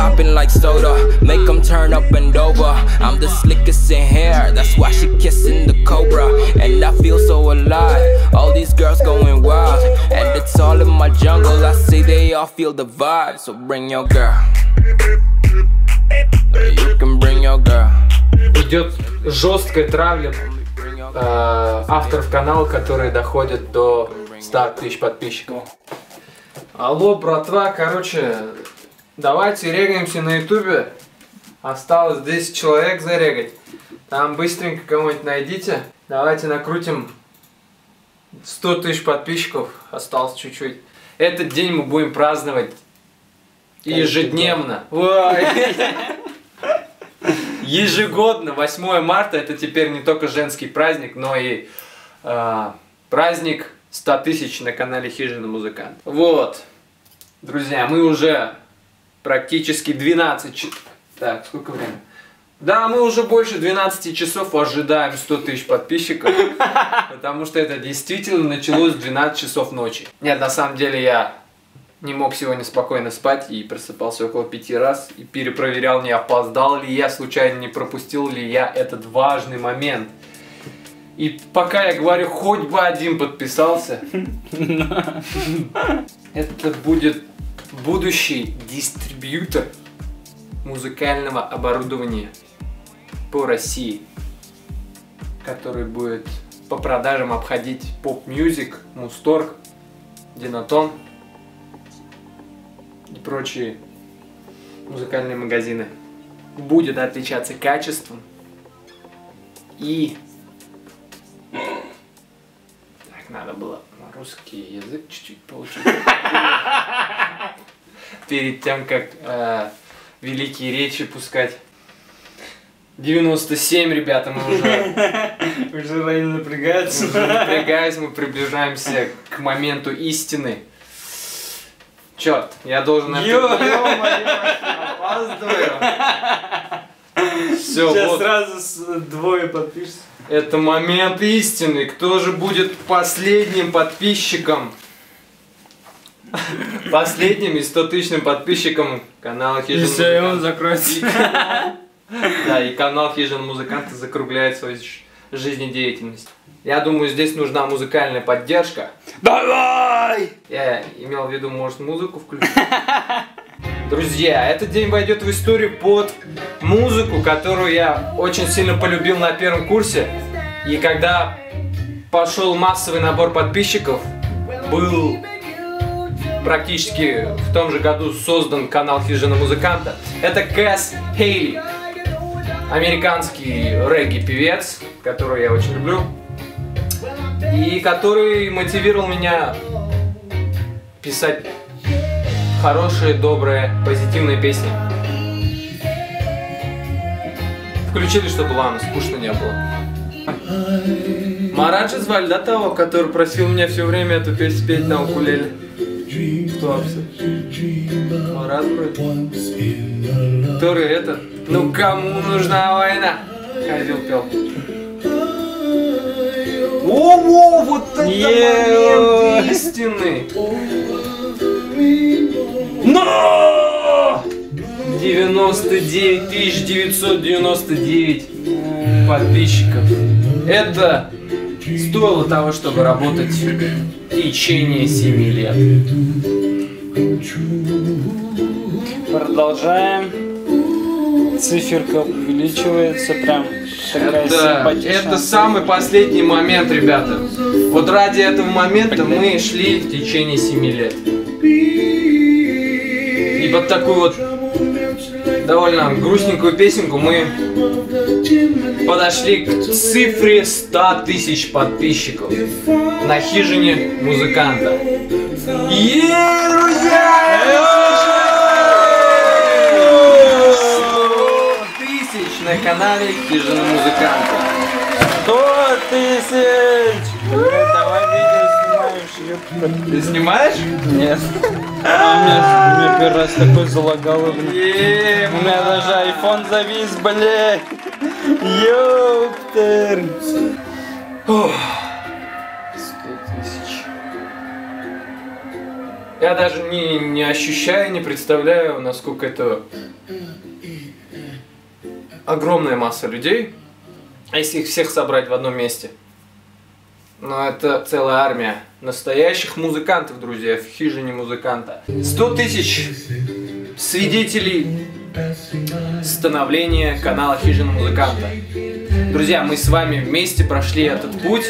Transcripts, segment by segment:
popping like soda. Make them turn up and over. I'm the slickest in hair, that's why she kissing the cobra. And I feel so alive. All these girls going wild. And it's all in my jungle. I see they all feel the vibe. So bring your girl. You can bring your girl. Идет жесткая травля э, авторов канала, которые доходят до 100 тысяч подписчиков. Алло, братва, короче, давайте регаемся на ютубе. Осталось 10 человек зарегать. Там быстренько кого-нибудь найдите. Давайте накрутим 100 тысяч подписчиков. Осталось чуть-чуть. Этот день мы будем праздновать ежедневно. Ежегодно, 8 марта, это теперь не только женский праздник, но и э, праздник 100 тысяч на канале Хижина Музыкант. Вот, друзья, мы уже практически 12 часов. Так, сколько времени? Да, мы уже больше 12 часов ожидаем 100 тысяч подписчиков, потому что это действительно началось в 12 часов ночи. Нет, на самом деле я не мог сегодня спокойно спать и просыпался около пяти раз и перепроверял, не опоздал ли я, случайно не пропустил ли я этот важный момент. И пока я говорю, хоть бы один подписался, это будет будущий дистрибьютор музыкального оборудования по России, который будет по продажам обходить Pop-Music, Музторг, Dynatone и прочие музыкальные магазины. Будет отличаться качеством и... Так, надо было русский язык чуть-чуть получить. Перед тем, как э, великие речи пускать. 97, ребята, мы уже, Уже Раин напрягается. уже напрягаясь, мы приближаемся к моменту истины. Черт, я должен опаздываю. Все, Сейчас вот. сразу с- двое подпишется. Это момент истины. Кто же будет последним подписчиком? Последним и 100 тысячным подписчиком канала И Хижин все, и он закроется. Да, и канал Хижин Музыканты закругляет свою жизнедеятельность. Я думаю, здесь нужна музыкальная поддержка. Давай! Я имел в виду, может, музыку включить. Друзья, этот день войдет в историю под музыку, которую я очень сильно полюбил на первом курсе. И когда пошел массовый набор подписчиков, был практически в том же году создан канал Хижина Музыканта. Это Кэс Хейли, американский регги-певец, которого я очень люблю. И который мотивировал меня писать хорошие, добрые, позитивные песни. Включили, чтобы ладно, скучно не было. Мараджи звали, да, того, который просил меня все время эту песню петь на укулеле? Кто? Марат. Который этот, ну кому нужна война? Ходил пел. О, вот это момент истины! Но! 99 999 подписчиков. Это стоило того, чтобы работать в течение 7 лет. Продолжаем. Циферка увеличивается прям такая Это, это самый последний момент, ребята. Вот ради этого момента мы шли в течение 7 лет. И под такую вот довольно грустненькую песенку мы подошли к цифре 100 тысяч подписчиков на хижине музыканта. Е, друзья! 100 тысяч на канале хижина музыканта. 100 тысяч! Давай видео ёпта. Ты снимаешь? Нет. А у меня, у меня первый раз такой залагало, блин. У меня даже iPhone завис, блядь. Ёптер. 100 тысяч. Я даже не, не ощущаю, не представляю, насколько это огромная масса людей, а если их всех собрать в одном месте. Но это целая армия настоящих музыкантов, друзья, в хижине музыканта. 100 тысяч свидетелей становления канала Хижина Музыканта. Друзья, мы с вами вместе прошли этот путь.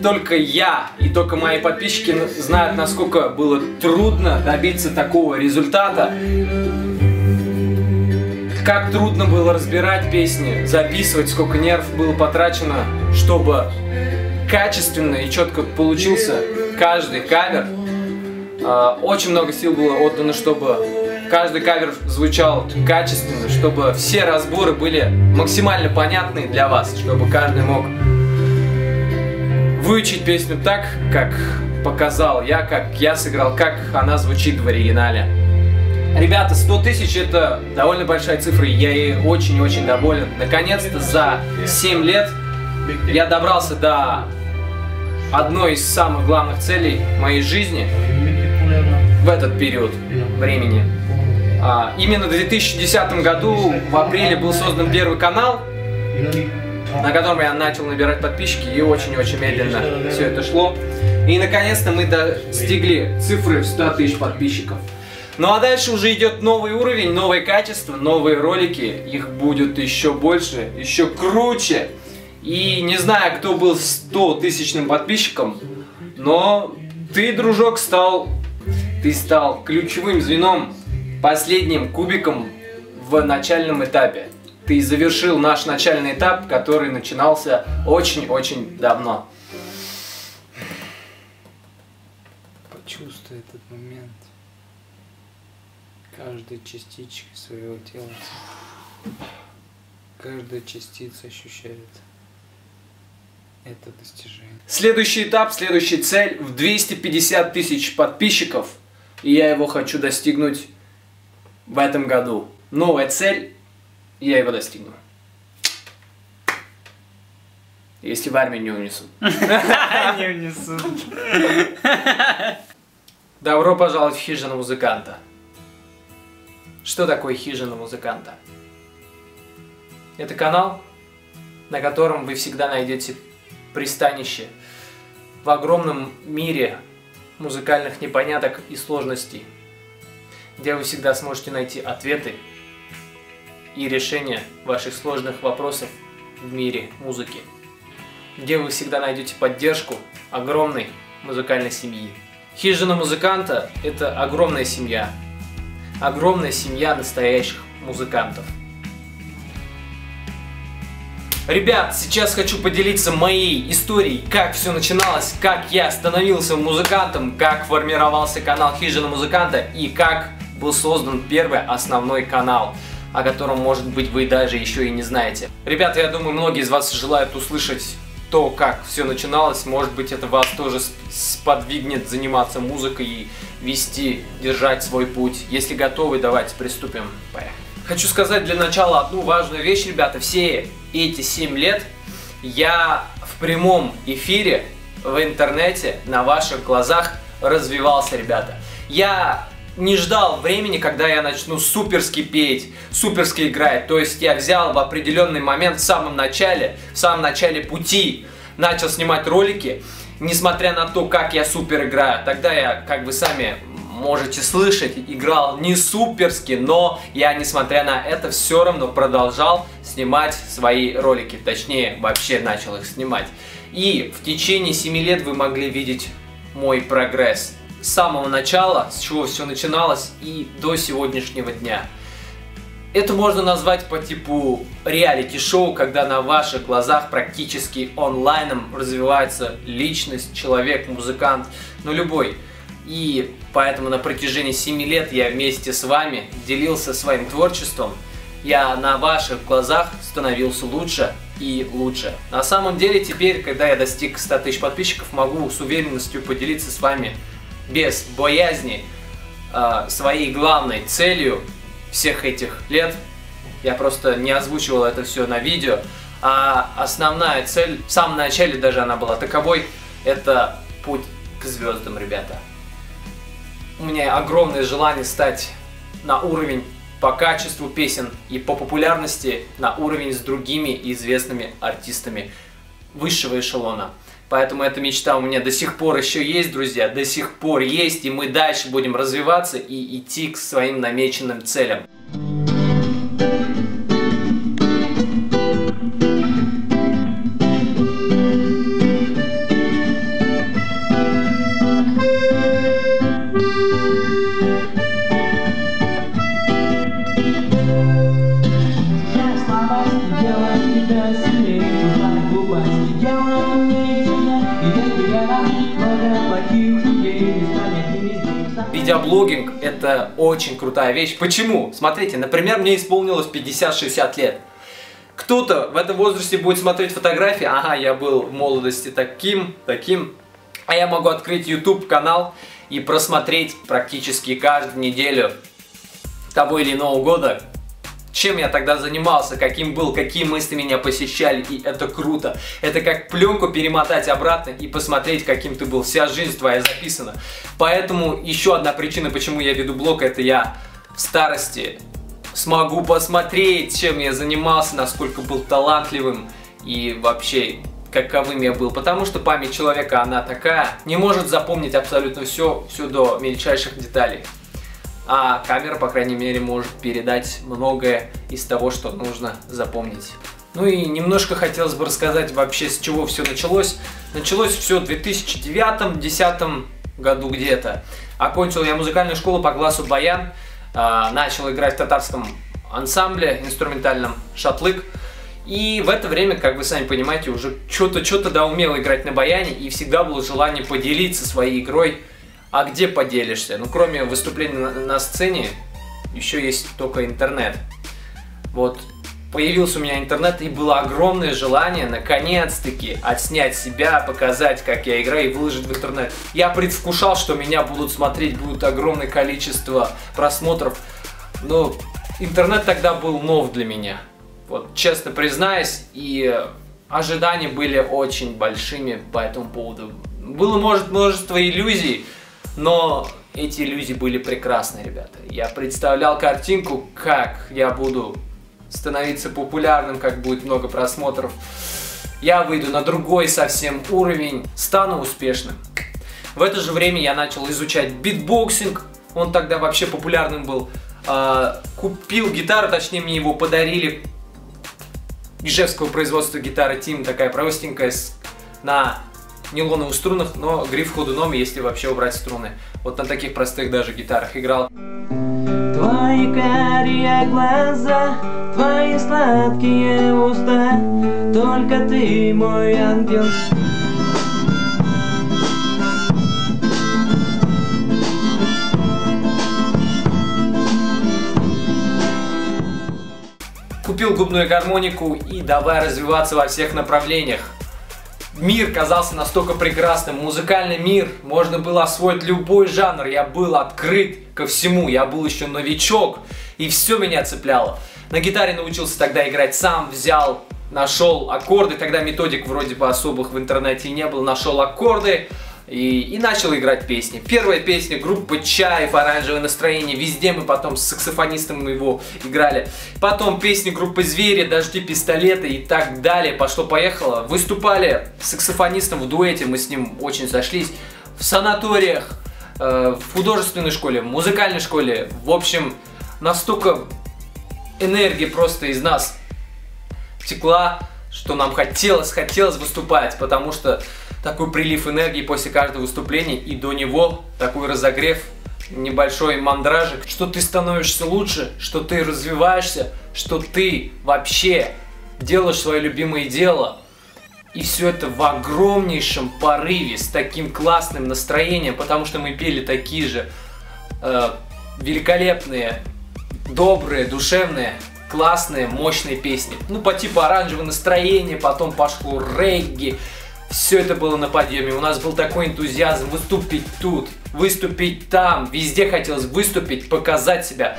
Только я и только мои подписчики знают, насколько было трудно добиться такого результата. Как трудно было разбирать песни, записывать, сколько нерв было потрачено, чтобы качественно и четко получился каждый кавер. А, очень много сил было отдано, чтобы каждый кавер звучал качественно, чтобы все разборы были максимально понятны для вас, чтобы каждый мог выучить песню так, как показал я, как я сыграл, как она звучит в оригинале. Ребята, 100 тысяч это довольно большая цифра, и я ей очень-очень доволен. Наконец-то за 7 лет я добрался до одной из самых главных целей моей жизни в этот период времени. А, именно в 2010 году в апреле был создан первый канал, на котором я начал набирать подписчики, и очень-очень медленно все это шло. И наконец-то мы достигли цифры в 100 тысяч подписчиков. Ну а дальше уже идет новый уровень, новое качество, новые ролики. Их будет еще больше, еще круче. И не знаю, кто был 100 тысячным подписчиком, но ты, дружок, стал, ты стал ключевым звеном, последним кубиком в начальном этапе. Ты завершил наш начальный этап, который начинался очень-очень давно. Почувствуй этот момент каждой частичкой своего тела. Каждая частица ощущает это достижение. Следующий этап, следующая цель в 250 тысяч подписчиков. И я его хочу достигнуть в этом году. Новая цель, и я его достигну. Если в армию не унесут. Не унесут. Добро пожаловать в хижину музыканта. Что такое хижина музыканта? Это канал, на котором вы всегда найдете пристанище в огромном мире музыкальных непоняток и сложностей, где вы всегда сможете найти ответы и решения ваших сложных вопросов в мире музыки, где вы всегда найдете поддержку огромной музыкальной семьи. Хижина музыканта – это огромная семья, огромная семья настоящих музыкантов. Ребят, сейчас хочу поделиться моей историей, как все начиналось, как я становился музыкантом, как формировался канал Хижина Музыканта и как был создан первый основной канал, о котором, может быть, вы даже еще и не знаете. Ребята, я думаю, многие из вас желают услышать то, как все начиналось, может быть, это вас тоже сподвигнет заниматься музыкой и вести, держать свой путь. Если готовы, давайте приступим. Поехали. Хочу сказать для начала одну важную вещь, ребята. Все эти 7 лет я в прямом эфире в интернете на ваших глазах развивался, ребята. Я не ждал времени, когда я начну суперски петь, суперски играть. То есть я взял в определенный момент в самом начале, в самом начале пути, начал снимать ролики, несмотря на то, как я супер играю. Тогда я, как вы сами можете слышать, играл не суперски, но я, несмотря на это, все равно продолжал снимать свои ролики. Точнее, вообще начал их снимать. И в течение 7 лет вы могли видеть мой прогресс с самого начала, с чего все начиналось, и до сегодняшнего дня. Это можно назвать по типу реалити-шоу, когда на ваших глазах практически онлайном развивается личность, человек, музыкант, ну любой. И поэтому на протяжении 7 лет я вместе с вами делился своим творчеством. Я на ваших глазах становился лучше и лучше. На самом деле теперь, когда я достиг 100 тысяч подписчиков, могу с уверенностью поделиться с вами без боязни э, своей главной целью всех этих лет. Я просто не озвучивал это все на видео. А основная цель, в самом начале даже она была таковой, это путь к звездам, ребята. У меня огромное желание стать на уровень по качеству песен и по популярности на уровень с другими известными артистами высшего эшелона. Поэтому эта мечта у меня до сих пор еще есть, друзья, до сих пор есть, и мы дальше будем развиваться и идти к своим намеченным целям. Крутая вещь. Почему? Смотрите, например, мне исполнилось 50-60 лет. Кто-то в этом возрасте будет смотреть фотографии, ага, я был в молодости таким, таким, а я могу открыть YouTube канал и просмотреть практически каждую неделю того или иного года чем я тогда занимался, каким был, какие мысли меня посещали, и это круто. Это как пленку перемотать обратно и посмотреть, каким ты был. Вся жизнь твоя записана. Поэтому еще одна причина, почему я веду блог, это я в старости смогу посмотреть, чем я занимался, насколько был талантливым и вообще каковым я был. Потому что память человека, она такая, не может запомнить абсолютно все, все до мельчайших деталей а камера, по крайней мере, может передать многое из того, что нужно запомнить. Ну и немножко хотелось бы рассказать вообще, с чего все началось. Началось все в 2009-2010 году где-то. Окончил я музыкальную школу по классу баян, а, начал играть в татарском ансамбле инструментальном «Шатлык». И в это время, как вы сами понимаете, уже что-то что-то да умел играть на баяне, и всегда было желание поделиться своей игрой а где поделишься? Ну, кроме выступления на, на сцене, еще есть только интернет. Вот, появился у меня интернет, и было огромное желание, наконец-таки, отснять себя, показать, как я играю, и выложить в интернет. Я предвкушал, что меня будут смотреть, будет огромное количество просмотров, но интернет тогда был нов для меня. Вот, честно признаюсь, и ожидания были очень большими по этому поводу. Было, может, множество иллюзий, но эти иллюзии были прекрасны, ребята. Я представлял картинку, как я буду становиться популярным, как будет много просмотров. Я выйду на другой совсем уровень, стану успешным. В это же время я начал изучать битбоксинг, он тогда вообще популярным был. А, купил гитару, точнее мне его подарили. Ижевского производства гитары Тим, такая простенькая, на нейлоновых струнах, но гриф ходуном, если вообще убрать струны. Вот на таких простых даже гитарах играл. Твои карие глаза, твои сладкие уста, только ты мой ангел. Купил губную гармонику и давай развиваться во всех направлениях мир казался настолько прекрасным, музыкальный мир, можно было освоить любой жанр, я был открыт ко всему, я был еще новичок, и все меня цепляло. На гитаре научился тогда играть сам, взял, нашел аккорды, тогда методик вроде бы особых в интернете не было, нашел аккорды, и, и начал играть песни. Первая песня группы Чаев, Оранжевое настроение, везде мы потом с саксофонистом его играли. Потом песни группы Звери, Дожди, Пистолеты и так далее. Пошло-поехало. Выступали с саксофонистом в дуэте, мы с ним очень сошлись. В санаториях, э, в художественной школе, в музыкальной школе. В общем, настолько энергии просто из нас текла, что нам хотелось, хотелось выступать, потому что такой прилив энергии после каждого выступления и до него такой разогрев, небольшой мандражик, что ты становишься лучше, что ты развиваешься, что ты вообще делаешь свое любимое дело. И все это в огромнейшем порыве, с таким классным настроением, потому что мы пели такие же э, великолепные, добрые, душевные, классные, мощные песни. Ну, по типу оранжевого настроения, потом пошло регги, все это было на подъеме. У нас был такой энтузиазм выступить тут, выступить там. Везде хотелось выступить, показать себя.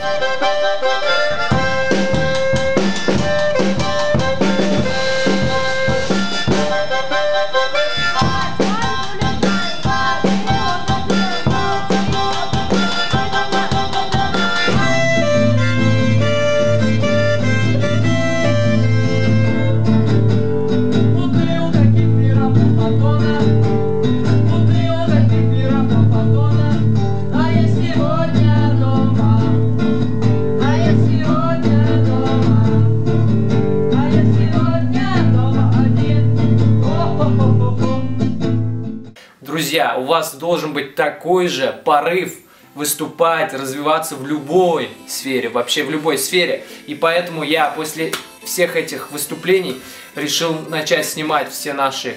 Должен быть такой же порыв выступать, развиваться в любой сфере, вообще в любой сфере. И поэтому я после всех этих выступлений решил начать снимать все наши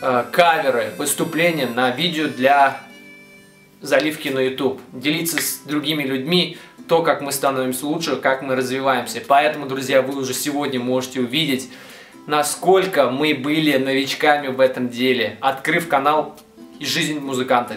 э, каверы, выступления на видео для заливки на YouTube. Делиться с другими людьми то, как мы становимся лучше, как мы развиваемся. Поэтому, друзья, вы уже сегодня можете увидеть, насколько мы были новичками в этом деле, открыв канал «Жизнь музыканта».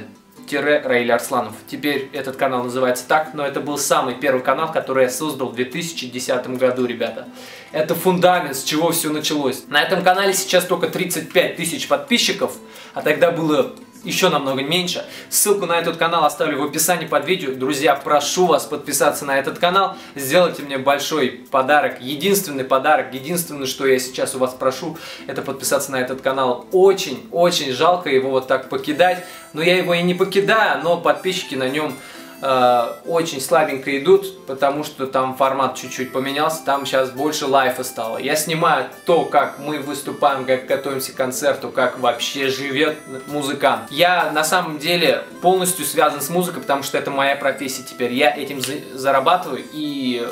Раиль Арсланов. Теперь этот канал называется так, но это был самый первый канал, который я создал в 2010 году, ребята. Это фундамент, с чего все началось. На этом канале сейчас только 35 тысяч подписчиков, а тогда было еще намного меньше. Ссылку на этот канал оставлю в описании под видео. Друзья, прошу вас подписаться на этот канал, сделайте мне большой подарок, единственный подарок, единственное, что я сейчас у вас прошу, это подписаться на этот канал. Очень-очень жалко его вот так покидать, но я его и не покидаю, но подписчики на нем Э, очень слабенько идут, потому что там формат чуть-чуть поменялся, там сейчас больше лайфа стало. Я снимаю то, как мы выступаем, как готовимся к концерту, как вообще живет музыкант. Я на самом деле полностью связан с музыкой, потому что это моя профессия теперь. Я этим зарабатываю и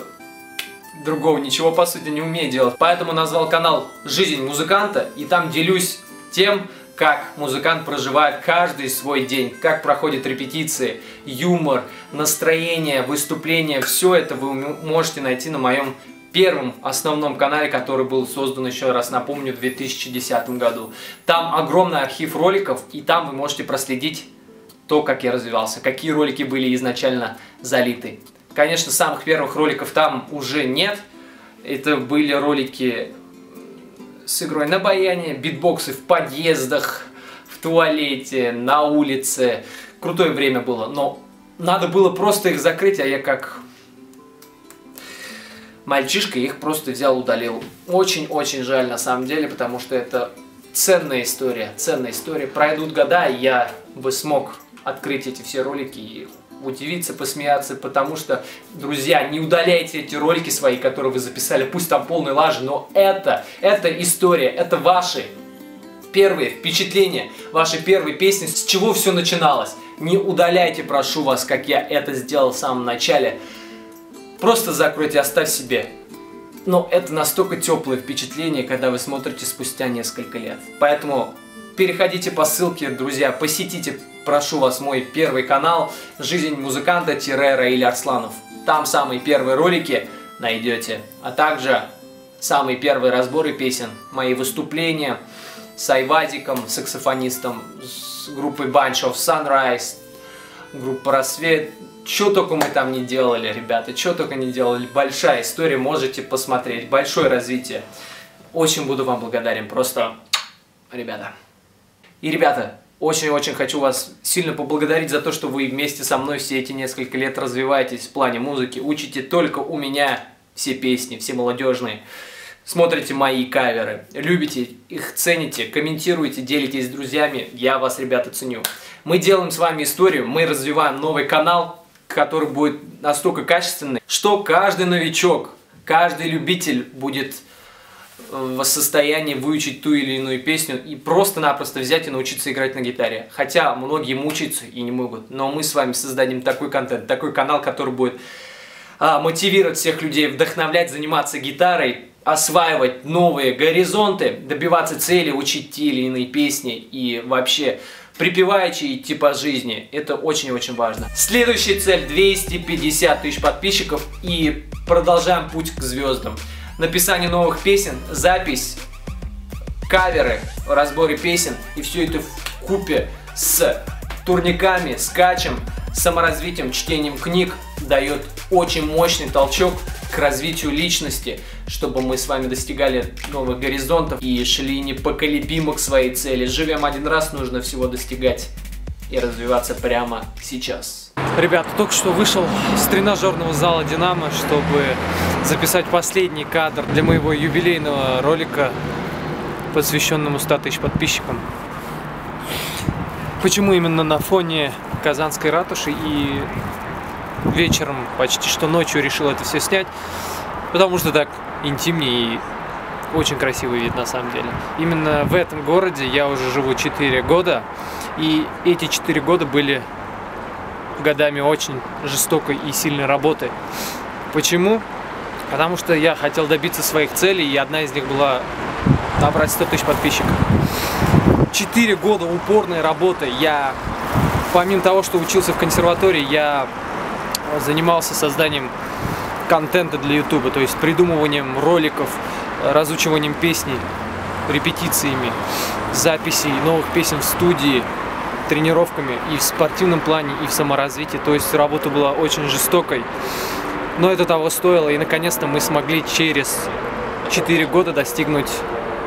другого ничего по сути не умею делать. Поэтому назвал канал «Жизнь музыканта» и там делюсь тем, как музыкант проживает каждый свой день, как проходят репетиции, юмор, настроение, выступление. Все это вы можете найти на моем первом основном канале, который был создан, еще раз напомню, в 2010 году. Там огромный архив роликов, и там вы можете проследить то, как я развивался, какие ролики были изначально залиты. Конечно, самых первых роликов там уже нет. Это были ролики с игрой на баяне, битбоксы в подъездах, в туалете, на улице. Крутое время было, но надо было просто их закрыть, а я как мальчишка их просто взял, удалил. Очень-очень жаль на самом деле, потому что это ценная история, ценная история. Пройдут года, и я бы смог открыть эти все ролики и удивиться, посмеяться, потому что, друзья, не удаляйте эти ролики свои, которые вы записали, пусть там полный лажи, но это, это история, это ваши первые впечатления, ваши первые песни, с чего все начиналось. Не удаляйте, прошу вас, как я это сделал в самом начале. Просто закройте, оставь себе. Но это настолько теплое впечатление, когда вы смотрите спустя несколько лет. Поэтому переходите по ссылке, друзья, посетите прошу вас, мой первый канал «Жизнь музыканта-Раиль Арсланов». Там самые первые ролики найдете, а также самые первые разборы песен, мои выступления с Айвазиком, саксофонистом, с группой Bunch of Sunrise, группа Рассвет. Что только мы там не делали, ребята, что только не делали. Большая история, можете посмотреть, большое развитие. Очень буду вам благодарен, просто, ребята. И, ребята, очень-очень хочу вас сильно поблагодарить за то, что вы вместе со мной все эти несколько лет развиваетесь в плане музыки, учите только у меня все песни, все молодежные, смотрите мои каверы, любите их, цените, комментируете, делитесь с друзьями, я вас, ребята, ценю. Мы делаем с вами историю, мы развиваем новый канал, который будет настолько качественный, что каждый новичок, каждый любитель будет в состоянии выучить ту или иную песню и просто-напросто взять и научиться играть на гитаре. Хотя многие мучаются и не могут. Но мы с вами создадим такой контент, такой канал, который будет а, мотивировать всех людей, вдохновлять, заниматься гитарой, осваивать новые горизонты, добиваться цели, учить те или иные песни и вообще припеваючи идти по жизни. Это очень-очень важно. Следующая цель 250 тысяч подписчиков и продолжаем путь к звездам написание новых песен, запись, каверы, разборы песен и все это в купе с турниками, скачем, саморазвитием, чтением книг дает очень мощный толчок к развитию личности, чтобы мы с вами достигали новых горизонтов и шли непоколебимо к своей цели. Живем один раз, нужно всего достигать и развиваться прямо сейчас. Ребята, только что вышел с тренажерного зала «Динамо», чтобы записать последний кадр для моего юбилейного ролика, посвященному 100 тысяч подписчикам. Почему именно на фоне Казанской ратуши и вечером, почти что ночью решил это все снять? Потому что так интимнее и Очень красивый вид на самом деле. Именно в этом городе я уже живу 4 года. И эти 4 года были годами очень жестокой и сильной работы. Почему? Потому что я хотел добиться своих целей, и одна из них была набрать 100 тысяч подписчиков. Четыре года упорной работы. Я, помимо того, что учился в консерватории, я занимался созданием контента для YouTube, то есть придумыванием роликов, разучиванием песней, репетициями, записей новых песен в студии, тренировками и в спортивном плане, и в саморазвитии. То есть работа была очень жестокой, но это того стоило. И наконец-то мы смогли через 4 года достигнуть,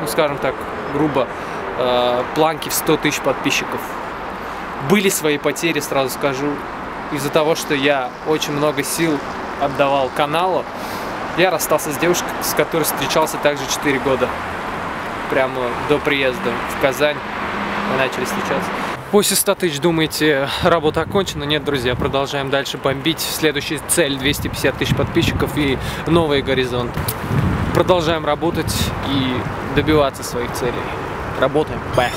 ну скажем так, грубо, э, планки в 100 тысяч подписчиков. Были свои потери, сразу скажу, из-за того, что я очень много сил отдавал каналу. Я расстался с девушкой, с которой встречался также 4 года. Прямо до приезда в Казань мы начали встречаться. После 100 тысяч думаете, работа окончена? Нет, друзья, продолжаем дальше бомбить. Следующая цель 250 тысяч подписчиков и новые горизонты. Продолжаем работать и добиваться своих целей. Работаем. Бэх.